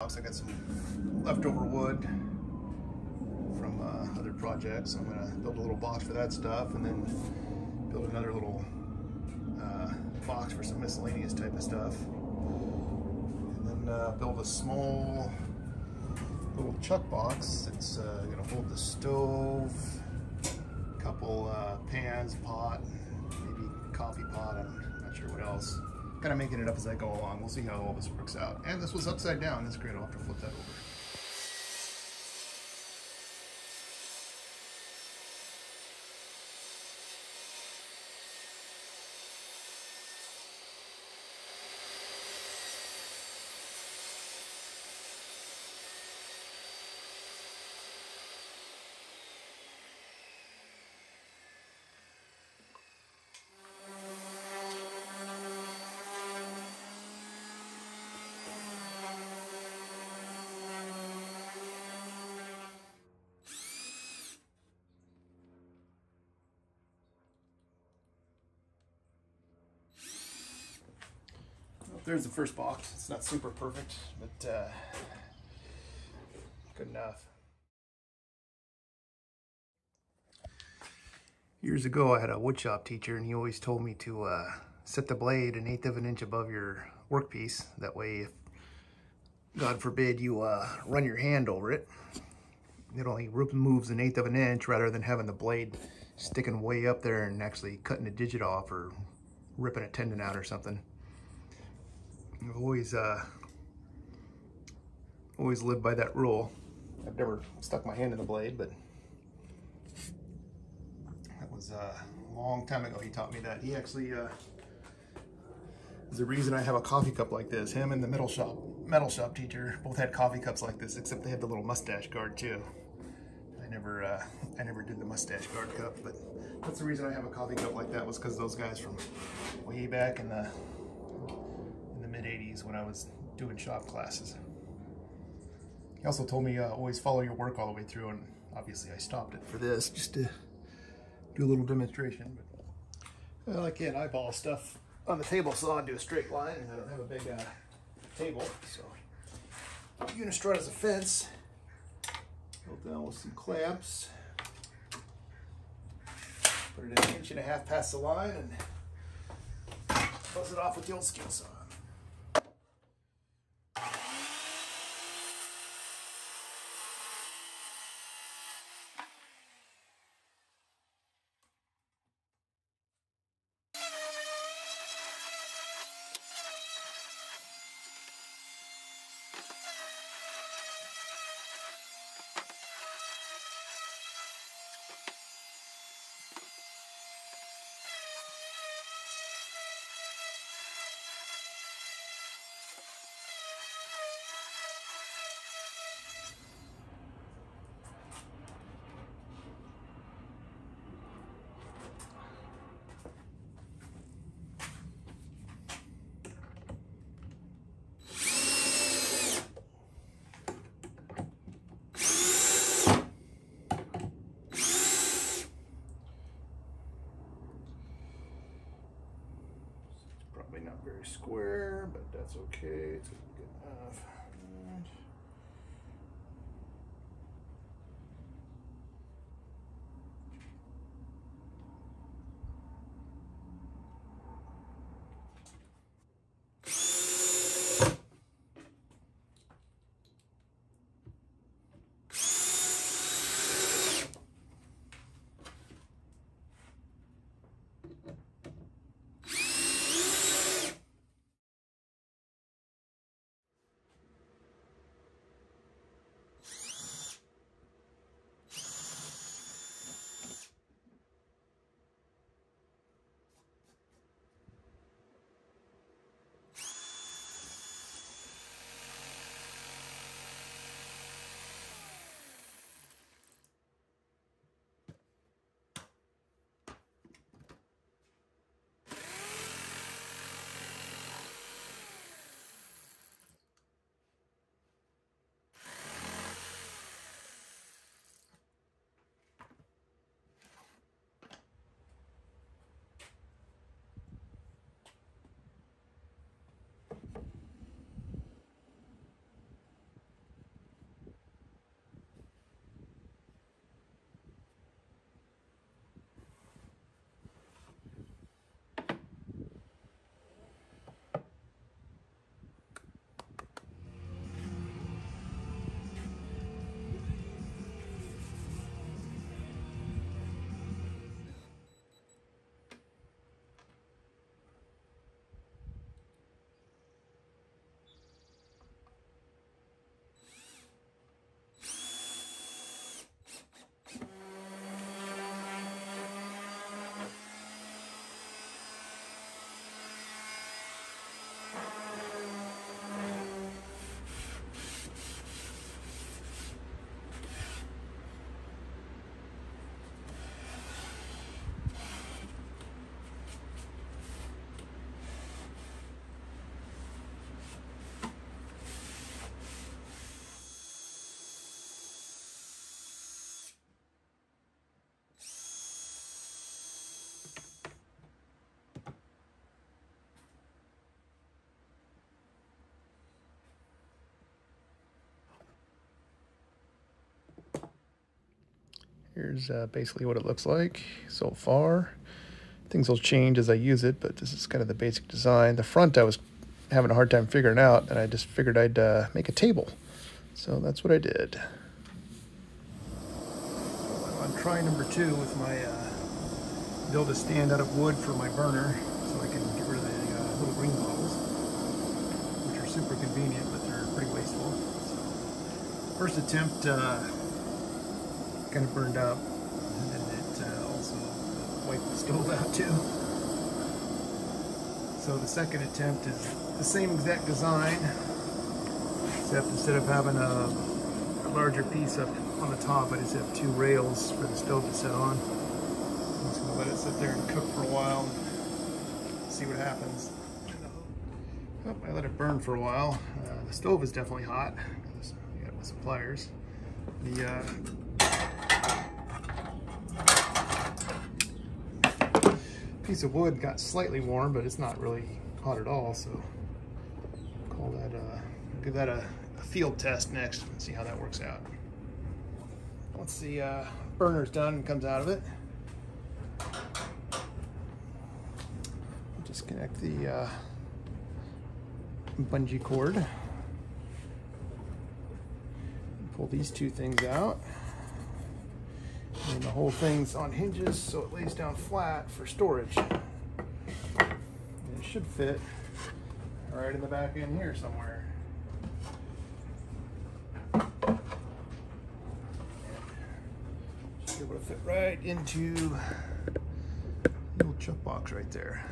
I got some leftover wood from uh, other projects. I'm gonna build a little box for that stuff and then build another little uh, box for some miscellaneous type of stuff. And then uh, build a small little chuck box that's uh, gonna hold the stove, a couple uh, pans, pot, maybe coffee pot, I'm not sure what else kind of making it up as I go along. We'll see how all this works out. And this was upside down. That's great. I'll have to flip that over. There's the first box. It's not super perfect, but uh, good enough. Years ago, I had a woodshop teacher, and he always told me to uh, set the blade an eighth of an inch above your workpiece. That way, if God forbid you uh, run your hand over it, it only moves an eighth of an inch rather than having the blade sticking way up there and actually cutting a digit off or ripping a tendon out or something. I've always uh, always lived by that rule. I've never stuck my hand in the blade, but that was uh, a long time ago he taught me that. He actually uh, is the reason I have a coffee cup like this. Him and the metal shop metal shop teacher both had coffee cups like this, except they had the little mustache guard too. I never uh, I never did the mustache guard cup, but that's the reason I have a coffee cup like that was because those guys from way back in the 80s when I was doing shop classes. He also told me uh, always follow your work all the way through, and obviously I stopped it for this just to do a little demonstration. But well, I can't eyeball stuff on the table saw and do a straight line, and I don't have a big uh, table, so Unistrut as a fence. Built down with some clamps. Put it an inch and a half past the line and buzz it off with the old skill saw. probably not very square, but that's okay. It's good enough. And Thank Here's uh, basically what it looks like so far. Things will change as I use it, but this is kind of the basic design. The front I was having a hard time figuring out, and I just figured I'd uh, make a table. So that's what I did. I'm on try number two with my uh, build a stand out of wood for my burner so I can get rid of the uh, little green bottles, which are super convenient, but they're pretty wasteful. So, first attempt uh, kind of burned up, and it uh, also wiped the stove out too. So the second attempt is the same exact design, except instead of having a, a larger piece up on the top, I just have two rails for the stove to sit on. I'm just gonna let it sit there and cook for a while, and see what happens. Oh, I let it burn for a while. Uh, the stove is definitely hot. I got my suppliers. The uh, piece of wood got slightly warm, but it's not really hot at all. So call that uh, give that a, a, field test next and see how that works out. Once the uh, burner's done and comes out of it, disconnect the uh, bungee cord. Pull these two things out. And the whole thing's on hinges so it lays down flat for storage. And it should fit right in the back end here somewhere. Should be able to fit right into the old chuck box right there.